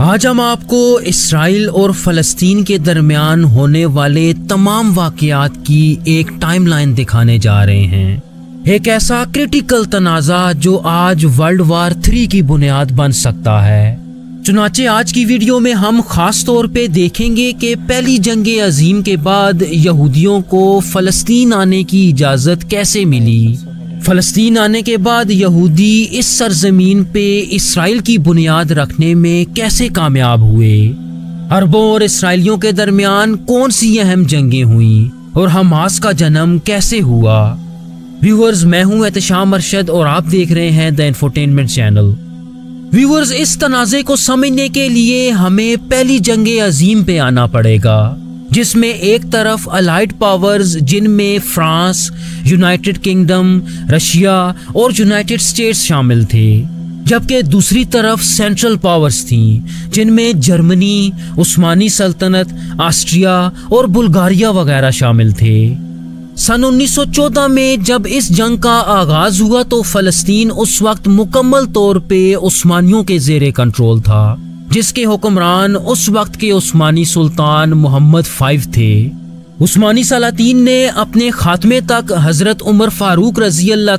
आज हम आपको इसराइल और फ़लस्तीन के दरमियान होने वाले तमाम वाक़यात की एक टाइमलाइन दिखाने जा रहे हैं। एक ऐसा क्रिटिकल तनाज़ा जो आज वर्ल्ड वार थ्री की बुनियाद बन सकता है। चुनाचे आज की वीडियो में हम खास तौर पे देखेंगे कि पहली जंग अजीम के बाद यहूदियों को फ़लस्तीन आने की इजाज़त कैसे मिली। फ़लस्तीन आने के बाद यहूदी इस सरजमीन पे इसराइल की बुनियाद रखने में कैसे कामयाब हुए? अरबों और इसराइलियों के दरमियान कौन सी अहम जंगें हुई और हमास का जन्म कैसे हुआ? व्यूअर्स, मैं हूँ एहतशाम अरशद और आप देख रहे हैं द इंफोटेनमेंट चैनल। व्यूअर्स, इस तनाज़े को समझने के लिए हमें पहली जंग अजीम पे आना पड़ेगा। जिसमें एक तरफ़ अलाइड पावर्स जिनमें फ्रांस यूनाइटेड किंगडम रशिया और यूनाइटेड स्टेट्स शामिल थे, जबकि दूसरी तरफ़ सेंट्रल पावर्स थीं, जिनमें जर्मनी उस्मानी सल्तनत ऑस्ट्रिया और बुल्गारिया वगैरह शामिल थे। सन 1914 में जब इस जंग का आगाज़ हुआ तो फलस्तीन उस वक्त मुकम्मल तौर पे उस्मानियों के जेर कंट्रोल था। जिसके हुक्मरान उस वक्त के उस्मानी सुल्तान मोहम्मद फाइव थे। उस्मानी सलातीन ने अपने खात्मे तक हज़रत उमर फारूक रज़ी अल्लाह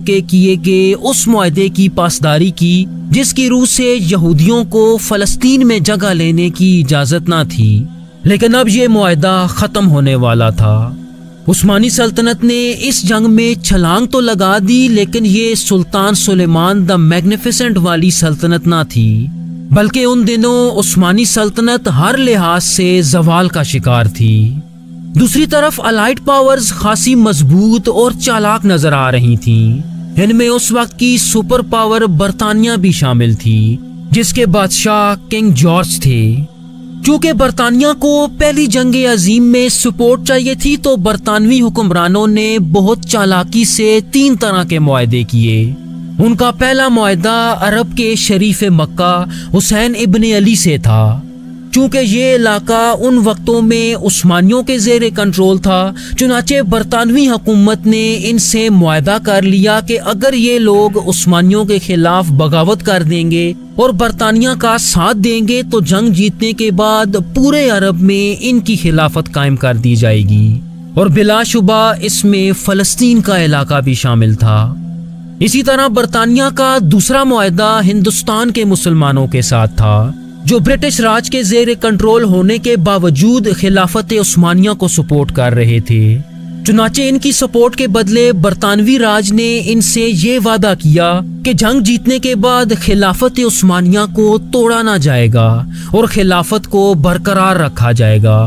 के किए गए उस माहे की पासदारी की, जिसकी रूह से यहूदियों को फलस्तीन में जगह लेने की इजाज़त ना थी। लेकिन अब ये माहा ख़त्म होने वाला था। उस्मानी सल्तनत ने इस जंग में छलांग तो लगा दी, लेकिन ये सुल्तान सुलेमान द मैग्निफिसेंट वाली सल्तनत ना थी। बल्कि उन दिनों उस्मानी सल्तनत हर लिहाज से जवाल का शिकार थी। दूसरी तरफ़ अलाइट पावर्स खासी मज़बूत और चालाक नज़र आ रही थीं। इनमें उस वक्त की सुपर पावर बरतानिया भी शामिल थी, जिसके बादशाह किंग जॉर्ज थे। चूँकि बरतानिया को पहली जंग अजीम में सपोर्ट चाहिए थी तो बरतानवी हुक्मरानों ने बहुत चालाकी से तीन तरह के मुआदे किए। उनका पहला मुआदा अरब के शरीफ मक्का हुसैन इबन अली से था। चूँकि ये इलाका उन वक्तों में उस्मानियों के जेर कंट्रोल था, चुनाचे बरतानवी हुकूमत ने इनसे मुआदा कर लिया कि अगर ये लोग उस्मानियों के खिलाफ बगावत कर देंगे और बरतानिया का साथ देंगे तो जंग जीतने के बाद पूरे अरब में इनकी खिलाफत कायम कर दी जाएगी। और बिलाशुबा इसमें फ़लस्तीन का इलाका भी शामिल था। इसी तरह बरतानिया का दूसरा मुआदा हिंदुस्तान के मुसलमानों के साथ था, जो ब्रिटिश राज के जेर कंट्रोल होने के बावजूद खिलाफत उस्मानिया को सपोर्ट कर रहे थे। चुनाचे इनकी सपोर्ट के बदले बरतानवी राज ने इनसे ये वादा किया कि जंग जीतने के बाद खिलाफत उस्मानिया को तोड़ा ना जाएगा और खिलाफत को बरकरार रखा जाएगा।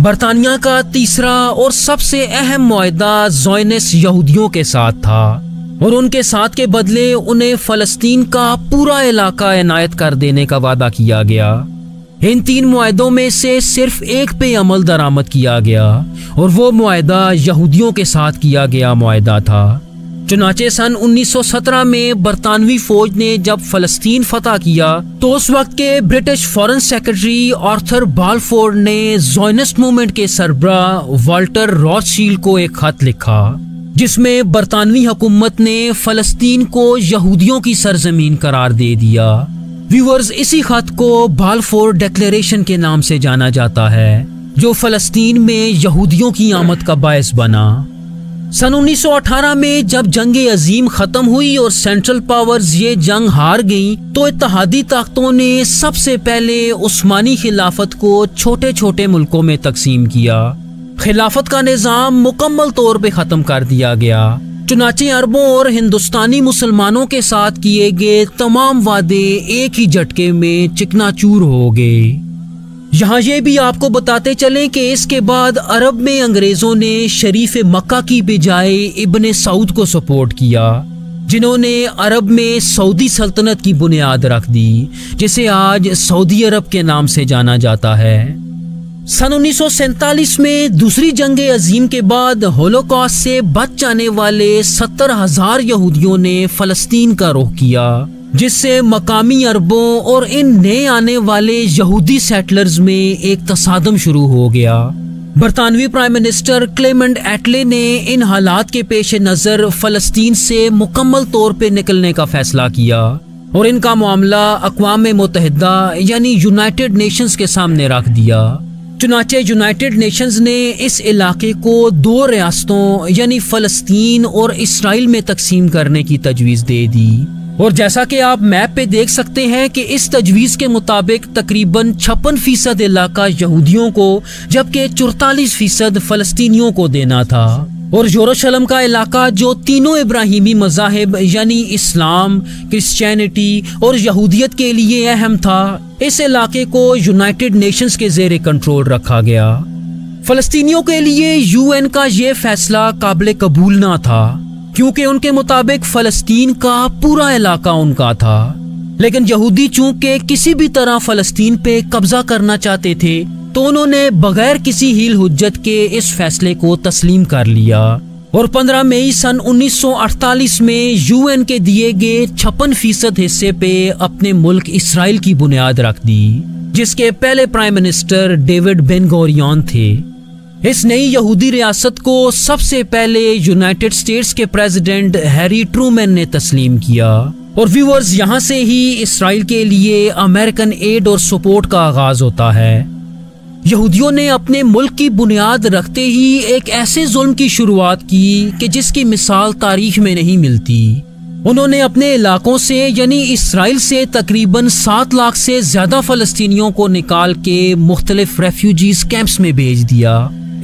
बरतानिया का तीसरा और सबसे अहम मुआदा जोइनस यहूदियों के साथ था। और उनके साथ के बदले उन्हें फलस्तीन का पूरा इलाका इनायत कर देने का वादा किया गया। इन तीन मुआदों में से सिर्फ़ एक पे अमल दरामद किया गया और वो मुआदा यहूदियों के साथ किया गया मुआदा था। चुनाचे सन 1917 में बरतानवी फौज ने जब फलस्तीन फतह किया तो उस वक्त के ब्रिटिश फॉरेन सेक्रेटरी आर्थर बालफोर्ड ने जोइनस्ट मूवमेंट के सरबरा वाल्टर रॉथशील्ड को एक खत लिखा। जिसमें बरतानवी हुकूमत ने फलस्तीन को यहूदियों की सरजमीन करार दे दिया। व्यूअर्स इसी खत को बालफोर डिक्लेरेशन के नाम से जाना जाता है, जो फलस्तीन में यहूदियों की आमद का बायस बना। सन 1918 में जब जंग अजीम खत्म हुई और सेंट्रल पावर्स ये जंग हार गई तो इत्तेहादी ताकतों ने सबसे पहले उस्मानी खिलाफत को छोटे छोटे मुल्कों में तकसीम किया। खिलाफत का निज़ाम मुकम्मल तौर पे ख़त्म कर दिया गया। चुनाचे अरबों और हिंदुस्तानी मुसलमानों के साथ किए गए तमाम वादे एक ही झटके में चिकनाचूर हो गए। यहाँ ये भी आपको बताते चले कि इसके बाद अरब में अंग्रेज़ों ने शरीफ मक्का की बजाय इबन सऊद को सपोर्ट किया, जिन्होंने अरब में सऊदी सल्तनत की बुनियाद रख दी, जिसे आज सऊदी अरब के नाम से जाना जाता है। सन उन्नीस में दूसरी जंग अजीम के बाद होलोकॉस्ट से बच जाने वाले सत्तर हज़ार यहूदियों ने फलस्तीन का रुख किया, जिससे मकामी अरबों और इन नए आने वाले यहूदी सेटलर्स में एक तसादम शुरू हो गया। बरतानवी प्राइम मिनिस्टर क्लेमेंट एटले ने इन हालात के पेश नज़र फलस्तीन से मुकम्मल तौर पर निकलने का फैसला किया और इनका मामला अकवाम मुतहदा यानी यूनाइटेड नेशंस के सामने रख दिया। चुनाचे यूनाइटेड नेशंस ने इस इलाके को दो रियासतों, यानी फ़लस्तीन और इसराइल में तकसीम करने की तजवीज़ दे दी। और जैसा कि आप मैप पे देख सकते हैं कि इस तजवीज़ के मुताबिक तकरीबन छप्पन फ़ीसद इलाका यहूदियों को, जबकि चौतालीस फ़ीसद फ़लस्तीनियों को देना था। और यरूशलेम का इलाका जो तीनों इब्राहिमी मजाहब, यानी इस्लाम, क्रिश्चियनिटी और यहूदियत के लिए अहम था, इस इलाके को यूनाइटेड नेशंस के जेर कंट्रोल रखा गया। फलस्तीनियों के लिए यूएन का ये फैसला काबिल कबूल ना था, क्योंकि उनके मुताबिक फलस्तीन का पूरा इलाका उनका था। लेकिन यहूदी चूँकि किसी भी तरह फलस्तीन पे कब्जा करना चाहते थे तो ने बगैर किसी हील हुज्जत के इस फैसले को तस्लीम कर लिया। और 15 मई सन 1948 में यूएन के दिए गए छप्पन फ़ीसद हिस्से पे अपने मुल्क इसराइल की बुनियाद रख दी, जिसके पहले prime minister David Ben Gurion थे। इस नई यहूदी रियासत को सबसे पहले यूनाइटेड स्टेट्स के प्रेसिडेंट हैरी ट्रूमैन ने तस्लीम किया। और व्यूअर्स, यहाँ से ही इसराइल के लिए अमेरिकन एड और सपोर्ट का आगाज़ होता है। यहूदियों ने अपने मुल्क की बुनियाद रखते ही एक ऐसे जुल्म की शुरुआत की कि जिसकी मिसाल तारीख में नहीं मिलती। उन्होंने अपने इलाकों से, यानी इसराइल से तकरीबन सात लाख से ज़्यादा फलस्तीनियों को निकाल के मुख्तलिफ़ रेफ्यूजीज कैंप्स में भेज दिया।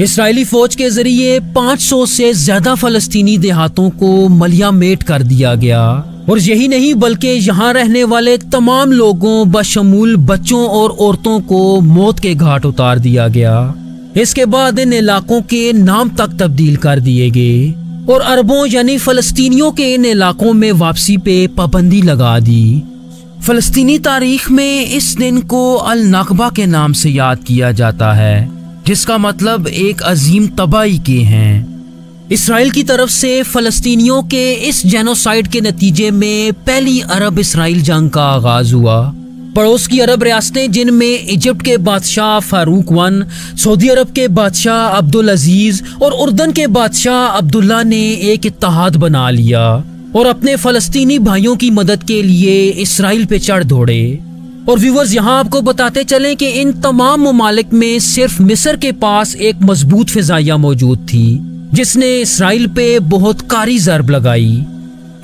इसराइली फौज के ज़रिए 500 से ज़्यादा फलस्तीनी देहातों को मलिया मेट कर दिया गया। और यही नहीं, बल्कि यहाँ रहने वाले तमाम लोगों, बशमूल बच्चों और औरतों को मौत के घाट उतार दिया गया। इसके बाद इन इलाकों के नाम तक तब्दील कर दिए गए और अरबों, यानी फलस्तीनियों के इन इलाकों में वापसी पे पाबंदी लगा दी। फलस्तीनी तारीख में इस दिन को अल नकबा के नाम से याद किया जाता है, जिसका मतलब एक अजीम तबाही के हैं। इसराइल की तरफ़ से फलस्तीनियों के इस जेनोसाइड के नतीजे में पहली अरब इसराइल जंग का आगाज़ हुआ। पड़ोस की अरब रियासतें, जिनमें इजिप्ट के बादशाह फारूक वन, सऊदी अरब के बादशाह अब्दुल अज़ीज़ और उर्दन के बादशाह अब्दुल्ला ने एक इत्तेहाद बना लिया और अपने फलस्तीनी भाइयों की मदद के लिए इसराइल पे चढ़ दौड़े। और व्यूवर्स यहाँ आपको बताते चलें कि इन तमाम ममालिक में सिर्फ़ मिस्र के पास एक मज़बूत फिजाइया मौजूद थी। जिसने इसराइल पे बहुत कारी जरब लगाई।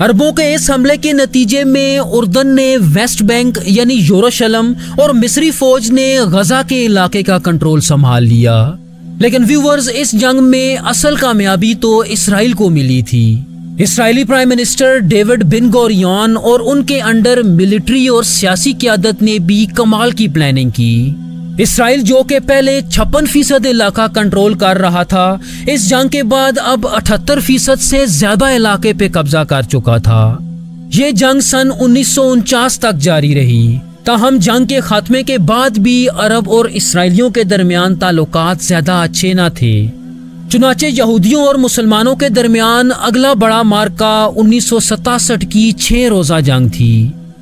अरबों के इस हमले के नतीजे में उर्दन ने वेस्ट बैंक यानी यूरोशलम और मिस्री फौज ने गजा के इलाके का कंट्रोल संभाल लिया। लेकिन व्यूवर्स, इस जंग में असल कामयाबी तो इसराइल को मिली थी। Israeli prime minister David Ben Gurion और उनके अंडर मिलिट्री और सियासी क्यादत ने भी कमाल की प्लानिंग की। इसराइल जो के पहले छप्पन फ़ीसद इलाका कंट्रोल कर रहा था, इस जंग के बाद अब अठहत्तर फ़ीसद से ज़्यादा इलाके पे कब्जा कर चुका था। ये जंग सन उन्नीस सौ उनचास तक जारी रही। ताहम जंग के खात्मे के बाद भी अरब और इसराइलियों के दरमियान ताल्लुकात ज़्यादा अच्छे न थे। चुनाचे यहूदियों और मुसलमानों के दरमियान अगला बड़ा मार्का उन्नीस की छह रोजा जंग थी।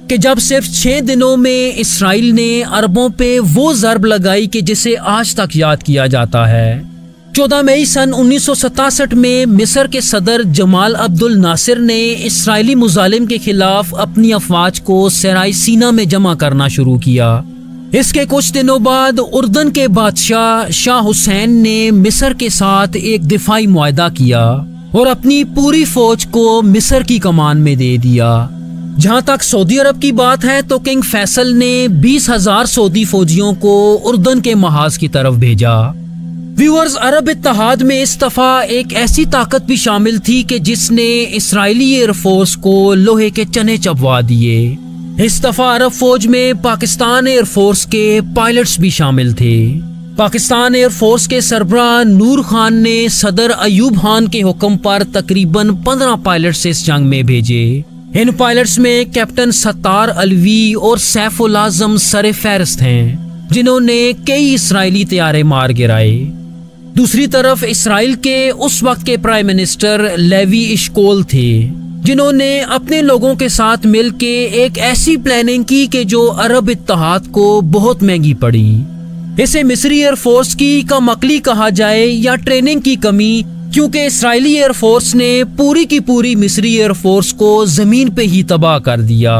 कि जब सिर्फ़ छह दिनों में इसराइल ने अरबों पे वो जरब लगाई कि जिसे आज तक याद किया जाता है। 14 मई सन उन्नीस में मिस्र के सदर जमाल अब्दुल नासिर ने इसराइली मुजालिम के खिलाफ अपनी अफवाज को सराय सीना में जमा करना शुरू किया। इसके कुछ दिनों बाद उर्दन के बादशाह शाह हुसैन ने मिस्र के साथ एक दिफाई मुआदा किया और अपनी पूरी फौज को मिस्र की कमान में दे दिया। जहाँ तक सऊदी अरब की बात है तो किंग फैसल ने बीस हज़ार सऊदी फौजियों को उर्दन के महाज की तरफ़ भेजा। व्यूअर्स अरब इतिहाद में इस दफ़ा एक ऐसी ताकत भी शामिल थी कि जिसने इसराइली एयरफोर्स को लोहे के चने चबवा दिए। इस दफ़ा अरब फौज में पाकिस्तान एयरफोर्स के पायलट्स भी शामिल थे। पाकिस्तान एयरफोर्स के सरबरा नूर खान ने सदर अयूब खान के हुक्म पर तकरीबन पंद्रह पायलट्स इस जंग में भेजे। इन पायलट्स में कैप्टन सत्तार अलवी और सैफुल आज़म सर फहरस्त हैं, जिन्होंने कई इसराइली तैयारे मार गिराए। दूसरी तरफ़ इसराइल के उस वक्त के प्राइम मिनिस्टर लेवी इश्कोल थे, जिन्होंने अपने लोगों के साथ मिलके एक ऐसी प्लानिंग की कि जो अरब इत्तेहाद को बहुत महँगी पड़ी। इसे मिस्री एयरफोर्स की कमकली कहा जाए या ट्रेनिंग की कमी क्योंकि इसराइली एयरफोर्स ने पूरी की पूरी मिस्री एयरफोर्स को ज़मीन पे ही तबाह कर दिया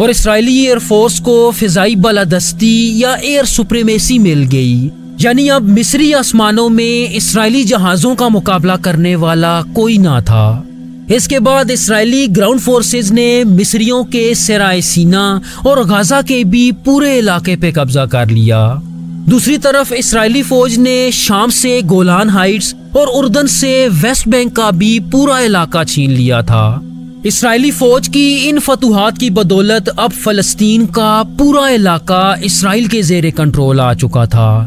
और इसराइली एयरफोर्स को फिजाई बलादस्ती या एयर सुप्रीमेसी मिल गई। यानी अब मिस्री आसमानों में इसराइली जहाजों का मुकाबला करने वाला कोई ना था। इसके बाद इसराइली ग्राउंड फोर्सेस ने मिस्रियों के सराय सीना और गाजा के भी पूरे इलाके पे कब्जा कर लिया। दूसरी तरफ़ इसराइली फौज ने शाम से गोलान हाइट्स और उर्दन से वेस्ट बैंक का भी पूरा इलाका छीन लिया था। इसराइली फौज की इन फतुहात की बदौलत अब फलस्तीन का पूरा इलाका इसराइल के जेर कंट्रोल आ चुका था।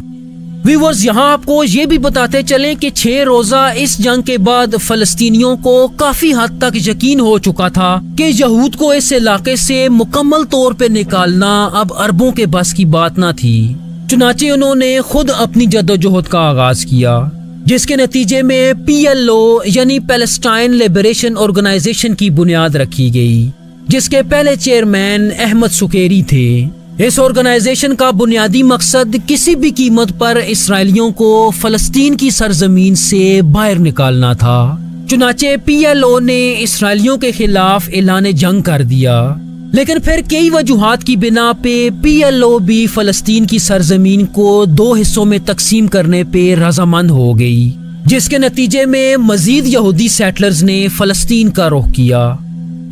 व्यूवर्स, यहाँ आपको ये भी बताते चलें कि छह रोजा इस जंग के बाद फलस्तीनियों को काफ़ी हद तक यकीन हो चुका था कि यहूद को इस इलाके से मुकम्मल तौर पर निकालना अब अरबों के बस की बात ना थी। चुनाचे उन्होंने खुद अपनी जदोजहद का आगाज़ किया, जिसके नतीजे में पीएलओ यानी पैलेस्टाइन लिबरेशन ऑर्गेनाइजेशन की बुनियाद रखी गई, जिसके पहले चेयरमैन अहमद सुकेरी थे। इस ऑर्गेनाइजेशन का बुनियादी मकसद किसी भी कीमत पर इसराइलियों को फलस्तीन की सरजमीन से बाहर निकालना था। चुनाचे पीएलओ ने इसराइलियों के खिलाफ ऐलान जंग कर दिया। लेकिन फिर कई वजूहत की बिना पे पी एल ओ भी फलस्तीन की सरजमीन को दो हिस्सों में तकसीम करने पे रजामंद हो गई, जिसके नतीजे में मजीद यहूदी सेटलर्स ने फलस्तीन का रुख किया।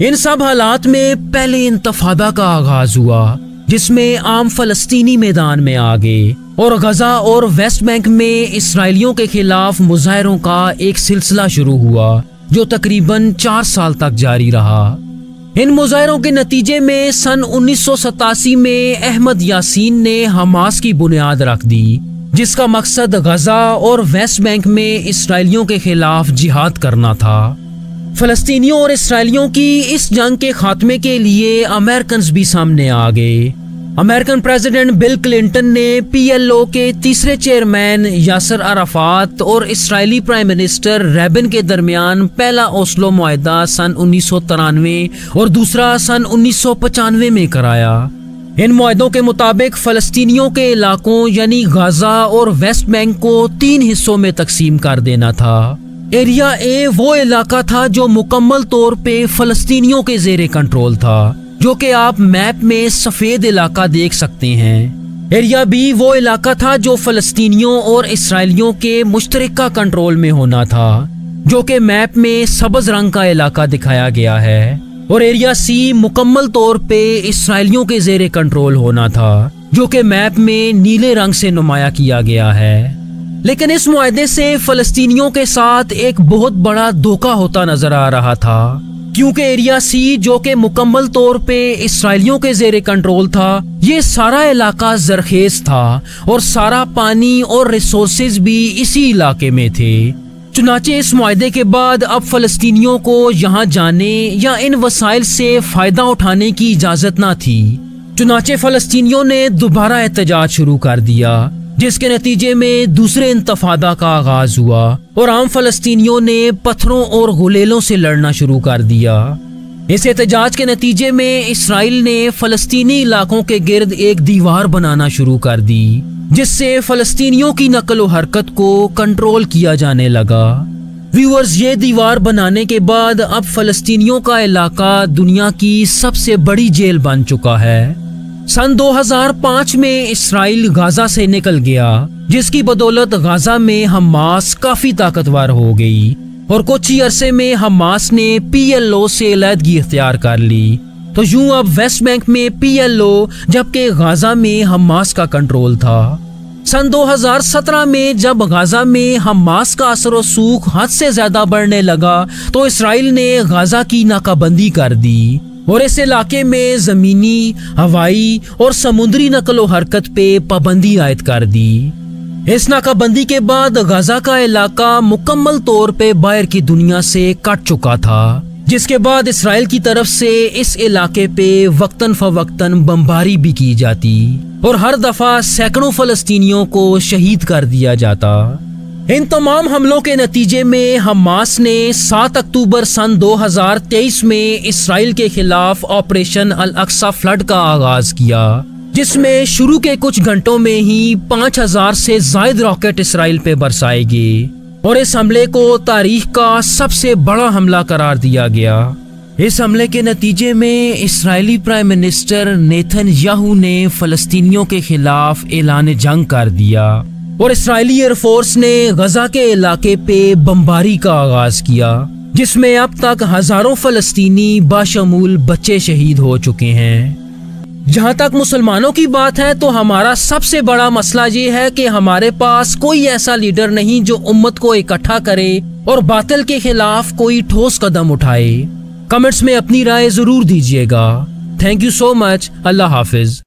इन सब हालात में पहले इंतफादा का आगाज़ हुआ, जिसमें आम फलस्तीनी मैदान में आ गए और गजा और वेस्ट बैंक में इसराइलियों के खिलाफ मुजाहरों का एक सिलसिला शुरू हुआ, जो तकरीबन चार साल तक जारी रहा। इन मुजाहरों के नतीजे में सन उन्नीस सौ सतासी में अहमद यासीन ने हमास की बुनियाद रख दी, जिसका मकसद गजा और वेस्ट बैंक में इसराइलियों के खिलाफ जिहाद करना था। फलस्तीनियों और इसराइलियों की इस जंग के खात्मे के लिए अमेरिकन भी सामने आ गए। अमेरिकन प्रेसिडेंट बिल क्लिंटन ने पीएलओ के तीसरे चेयरमैन यासर अराफात और इसराइली प्राइम मिनिस्टर रेबिन के दरमियान पहला ओस्लो मुआदा सन उन्नीस सौ तिरानवे और दूसरा सन उन्नीस में कराया। इन मुआदों के मुताबिक फलस्तीनियों के इलाकों यानी गाजा और वेस्ट बैंक को तीन हिस्सों में तकसीम कर देना था। एरिया ए वो इलाका था जो मुकम्मल तौर पे फलस्तीनियों के जेर कंट्रोल था। जो कि आप मैप में सफ़ेद इलाका देख सकते हैं। एरिया बी वो इलाका था जो फलस्तीनियों और इसराइलियों के मुश्तरका कंट्रोल में होना था, जो कि मैप में सबज रंग का इलाका दिखाया गया है। और एरिया सी मुकम्मल तौर पे इसराइलियों के जेर कंट्रोल होना था, जो कि मैप में नीले रंग से नुमाया किया गया है। लेकिन इस मुआदे से फलस्तीनियों के साथ एक बहुत बड़ा धोखा होता नज़र आ रहा था। क्योंकि एरिया सी, जो कि मुकम्मल तौर पे इसराइलियों के जेर कंट्रोल था, ये सारा इलाका जरखेज था और सारा पानी और रिसोर्सेज भी इसी इलाके में थे। चुनाचे इस माहे के बाद अब फलस्तीनियों को यहाँ जाने या इन वसाइल से फ़ायदा उठाने की इजाज़त ना थी। चुनाचे फलस्तीनियों ने दोबारा एहतजाज शुरू कर दिया। जिसके नतीजे में दूसरे इंतफादा का आगाज़ हुआ और आम फलस्तीनियों ने पत्थरों और गुलेलों से लड़ना शुरू कर दिया। इस एहतजाज के नतीजे में इसराइल ने फलस्तीनी इलाकों के गिर्द एक दीवार बनाना शुरू कर दी, जिससे फलस्तीनियों की नकल हरकत को कंट्रोल किया जाने लगा। व्यूअर्स, ये दीवार बनाने के बाद अब फलस्तीनियों का इलाका दुनिया की सबसे बड़ी जेल बन चुका है। सन 2005 में इसराइल गाजा से निकल गया, जिसकी बदौलत गाजा में हमास काफ़ी ताकतवर हो गई और कुछ ही अरसे में हमास ने पीएलओ से अलहदगी इख्तियार कर ली। तो यूँ अब वेस्ट बैंक में पीएलओ, जबकि गाजा में हमास का कंट्रोल था। सन 2017 में जब गाजा में हमास का असर सूख हद से ज़्यादा बढ़ने लगा तो इसराइल ने गाजा की नाकाबंदी कर दी। और इस इलाके में जमीनी, हवाई और समुद्री नकलो हरकत पे पाबंदी आयद कर दी। इस नाकाबंदी के बाद गाजा का इलाका मुकम्मल तौर पे बाहर की दुनिया से कट चुका था, जिसके बाद इसराइल की तरफ़ से इस इलाके पे वक्तन फवक्तन बमबारी भी की जाती और हर दफ़ा सैकड़ों फलस्तीनियों को शहीद कर दिया जाता। इन तमाम हमलों के नतीजे में हमास ने 7 अक्टूबर सन 2023 में इसराइल के खिलाफ ऑपरेशन अल अक्सा फ्लड का आगाज़ किया, जिसमें शुरू के कुछ घंटों में ही 5000 से जायद रॉकेट इसराइल पे बरसाए गए और इस हमले को तारीख का सबसे बड़ा हमला करार दिया गया। इस हमले के नतीजे में Israeli prime minister Netanyahu ने फलस्तीनियों के खिलाफ ऐलान जंग कर दिया। और इसराइली एयरफोर्स ने गजा के इलाके पे बमबारी का आगाज़ किया, जिसमें अब तक हज़ारों फलस्तीनी बाशमूल बच्चे शहीद हो चुके हैं। जहाँ तक मुसलमानों की बात है तो हमारा सबसे बड़ा मसला ये है कि हमारे पास कोई ऐसा लीडर नहीं जो उम्मत को इकट्ठा करे और बातिल के खिलाफ कोई ठोस कदम उठाए। कमेंट्स में अपनी राय ज़रूर दीजिएगा। थैंक यू सो मच अल्लाह हाफिज।